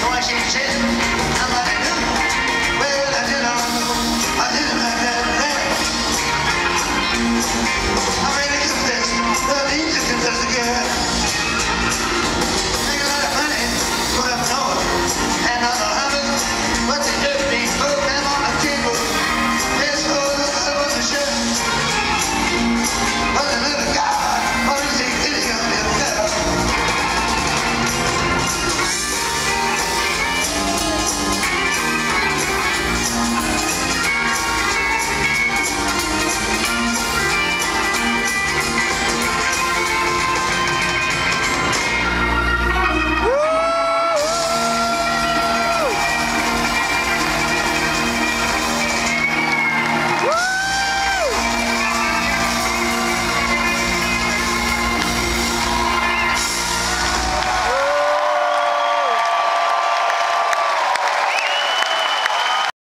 Deutsche Schiff, aber